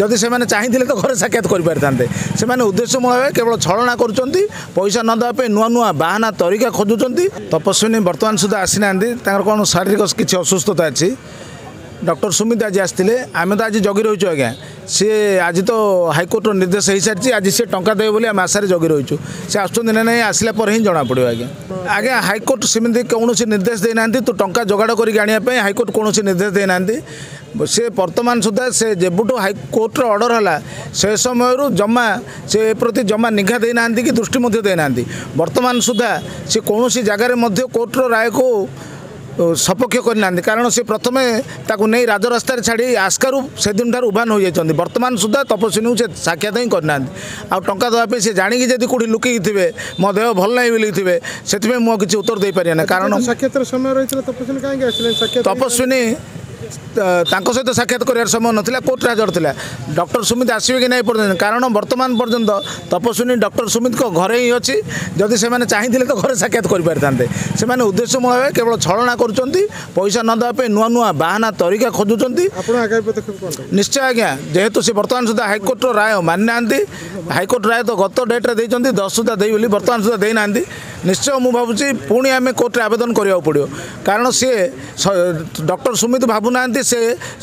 ଯଦି ସେମାନେ ଚାହିଁଥିଲେ ତ ଘରେ ସାକ୍ଷାତ କରିପାରିଥାନ୍ତେ ସେମାନେ ଉଦ୍ଦେଶ୍ୟମୂଳ ଭାବେ କେବଳ ଛଳନା କରୁଛନ୍ତି ପଇସା ନ ଦେବା ପାଇଁ ନୂଆ ନୂଆ ବାହାନା ତରିକା ଖୋଜୁଛନ୍ତି ତପସ୍ୱିନୀ ବର୍ତ୍ତମାନ ସୁଦ୍ଧା ଆସିନାହାନ୍ତି ତାଙ୍କର କ'ଣ ଶାରୀରିକ କିଛି ଅସୁସ୍ଥତା ଅଛି ଡକ୍ଟର ସୁମିତ ଆଜି ଆସିଥିଲେ ଆମେ ତ ଆଜି ଜଗି ରହିଛୁ ଆଜ୍ଞା সি আজ তো হাইকোর্টর নির্দেশ হয়ে সারিছে আজ সে টঙ্কা দেবে বলে আমি আশায় জগি রয়েছু সে আসছেন না না আসলা পরে হিঁ জনা পড়ব আজ্ঞা আজ্ঞা হাইকোর্ট সেমিতি কৌশি নির্দেশ দিয়ে না তো টঙ্কা যোগাড় করি আনিয়া হাইকোর্ট কৌশি নির্দেশ দিয়ে না সে বর্তমান সুদ্ধা সে যেবুঠু হাইকোর্টর অর্ডর হল সে সময় জমা সে প্রতি জমা নিঘা দিয়ে না কি দৃষ্টি মধ্যে দিয়ে না বর্তমান সুদ্ধা সে কৌশি জায়গায় মধ্যে কোর্টর রায়কু ସପକ୍ଷ କରିନାହାନ୍ତି କାରଣ ସେ ପ୍ରଥମେ ତାକୁ ନେଇ ରାଜରାସ୍ତାରେ ଛାଡ଼ି ଆସ୍କାରୁ ସେଦିନଠାରୁ ଉଭାନ ହୋଇଯାଇଛନ୍ତି ବର୍ତ୍ତମାନ ସୁଦ୍ଧା ତପସ୍ୱିନୀକୁ ସେ ସାକ୍ଷାତ ହିଁ କରିନାହାନ୍ତି ଆଉ ଟଙ୍କା ଦେବା ପାଇଁ ସେ ଜାଣିକି ଯଦି କେଉଁଠି ଲୁକିକି ଥିବେ ମୋ ଦେହ ଭଲ ନାହିଁ ବୋଲି ଥିବେ ସେଥିପାଇଁ ମୁଁ କିଛି ଉତ୍ତର ଦେଇପାରିବି ନା କାରଣ ସାକ୍ଷାତର ସମୟ ରହିଥିଲା ତପସ୍ୱିନୀ କାହିଁକି ଆସିଲେ ତପସ୍ୱିନୀ ତାଙ୍କ ସହିତ ସାକ୍ଷାତ କରିବାର ସମୟ ନଥିଲା କୋର୍ଟରେ ହାଜର ଥିଲା ଡକ୍ଟର ସୁମିତ ଆସିବେ କି ନାହିଁ ପର୍ଯ୍ୟନ୍ତ କାରଣ ବର୍ତ୍ତମାନ ପର୍ଯ୍ୟନ୍ତ ତପସ୍ୱିନୀ ଡକ୍ଟର ସୁମିତଙ୍କ ଘରେ ହିଁ ଅଛି ଯଦି ସେମାନେ ଚାହିଁଥିଲେ ତ ଘରେ ସାକ୍ଷାତ କରିପାରିଥାନ୍ତେ ସେମାନେ ଉଦ୍ଦେଶ୍ୟମୂଳ ଭାବେ କେବଳ ଛଳନା କରୁଛନ୍ତି ପଇସା ନ ଦେବା ପାଇଁ ନୂଆ ନୂଆ ବାହାନା ତରିକା ଖୋଜୁଛନ୍ତି ନିଶ୍ଚୟ ଆଜ୍ଞା ଯେହେତୁ ସେ ବର୍ତ୍ତମାନ ସୁଦ୍ଧା ହାଇକୋର୍ଟର ରାୟ ମାନିନାହାନ୍ତି ହାଇକୋର୍ଟ ରାୟ ତ ଗତ ଡେଟ୍ରେ ଦେଇଛନ୍ତି ଦଶ ସୁଦ୍ଧା ଦେଇ ବୋଲି ବର୍ତ୍ତମାନ ସୁଦ୍ଧା ଦେଇନାହାନ୍ତି ନିଶ୍ଚୟ ମୁଁ ଭାବୁଛି ପୁଣି ଆମେ କୋର୍ଟରେ ଆବେଦନ କରିବାକୁ ପଡ଼ିବ କାରଣ ସିଏ ଡକ୍ଟର ସୁମିତ ଭାବୁନାହାନ୍ତି ସେ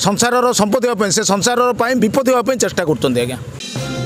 ସଂସାରର ସମ୍ପତ୍ତି ହେବା ପାଇଁ ସେ ସଂସାରର ପାଇଁ ବିପଦ ହେବା ପାଇଁ ଚେଷ୍ଟା କରୁଛନ୍ତି ଆଜ୍ଞା